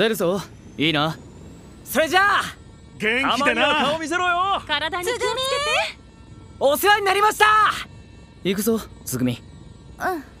出るぞ。いいな。それじゃあ元気でな。顔見せろよ。体に気をつけて。お世話になりました。行くぞつぐみ。うん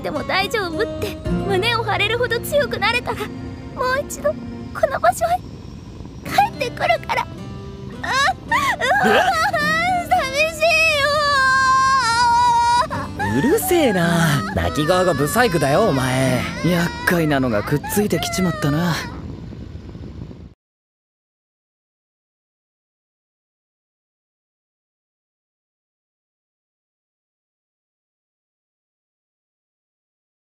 でも大丈夫って胸を張れるほど強くなれたらもう一度この場所へ帰ってくるから。あ寂しいよ。うるせえな。泣き顔がブサイクだよお前。厄介なのがくっついてきちまったな